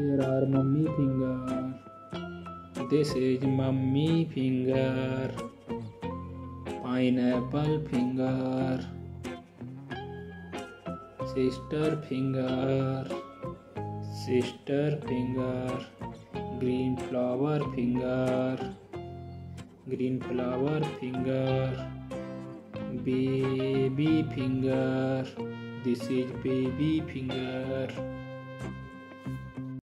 There are mummy finger. This is mummy finger. Pineapple finger. Sister finger. Sister finger. Green flower finger. Green flower finger. Baby finger. This is baby finger.